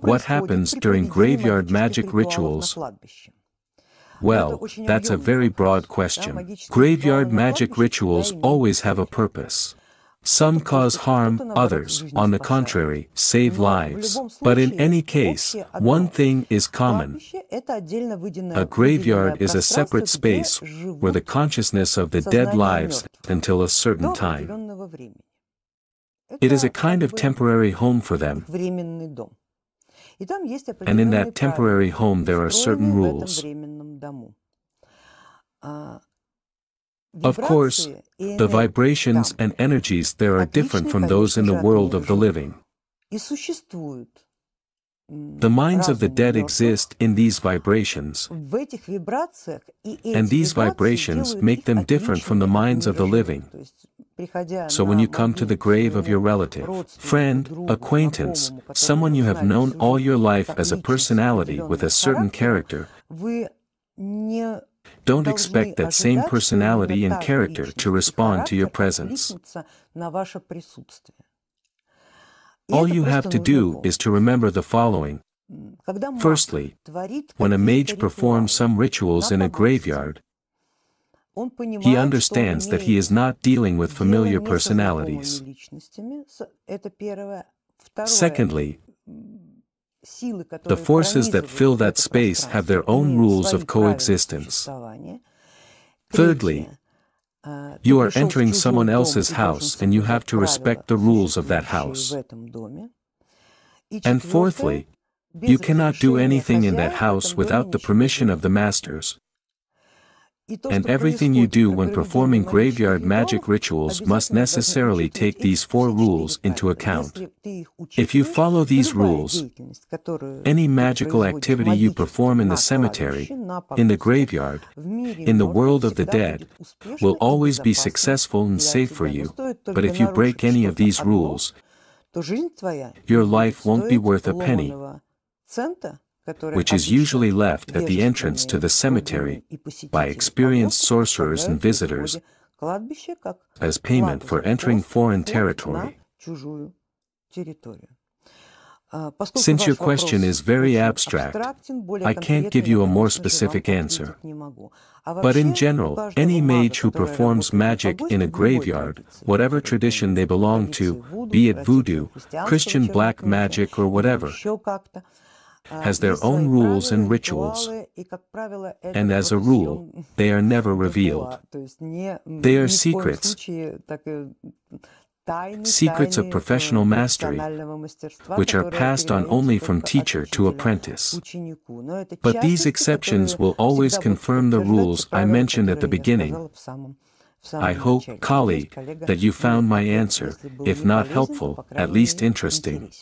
What happens during graveyard magic rituals? Well, that's a very broad question. Graveyard magic rituals always have a purpose. Some cause harm, others, on the contrary, save lives. But in any case, one thing is common. A graveyard is a separate space where the consciousness of the dead lives until a certain time. It is a kind of temporary home for them. And in that temporary home there are certain rules. Of course, the vibrations and energies there are different from those in the world of the living. The minds of the dead exist in these vibrations, and these vibrations make them different from the minds of the living. So when you come to the grave of your relative, friend, acquaintance, someone you have known all your life as a personality with a certain character, don't expect that same personality and character to respond to your presence. All you have to do is to remember the following. Firstly, when a mage performs some rituals in a graveyard, he understands that he is not dealing with familiar personalities. Secondly, the forces that fill that space have their own rules of coexistence. Thirdly, you are entering someone else's house and you have to respect the rules of that house. And fourthly, you cannot do anything in that house without the permission of the masters. And everything you do when performing graveyard magic rituals must necessarily take these four rules into account. If you follow these rules, any magical activity you perform in the cemetery, in the graveyard, in the world of the dead, will always be successful and safe for you, but if you break any of these rules, your life won't be worth a penny which is usually left at the entrance to the cemetery by experienced sorcerers and visitors as payment for entering foreign territory. Since your question is very abstract, I can't give you a more specific answer. But in general, any mage who performs magic in a graveyard, whatever tradition they belong to, be it voodoo, Christian black magic or whatever, has their own rules and rituals, and as a rule, they are never revealed. They are secrets, secrets of professional mastery, which are passed on only from teacher to apprentice. But these exceptions will always confirm the rules I mentioned at the beginning. I hope, colleague, that you found my answer, if not helpful, at least interesting.